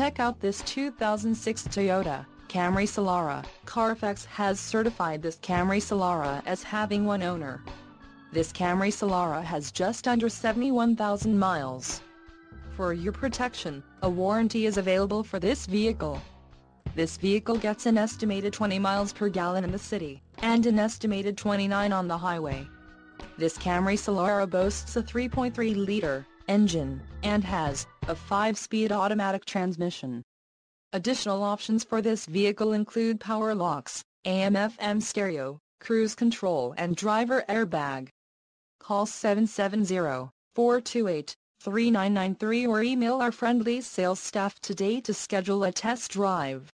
Check out this 2006 Toyota Camry Solara. Carfax has certified this Camry Solara as having one owner. This Camry Solara has just under 71,000 miles. For your protection, a warranty is available for this vehicle. This vehicle gets an estimated 20 miles per gallon in the city, and an estimated 29 on the highway. This Camry Solara boasts a 3.3-liter engine, and has a 5-speed automatic transmission. Additional options for this vehicle include power locks, AM-FM stereo, cruise control and driver airbag. Call 770-428-3993 or email our friendly sales staff today to schedule a test drive.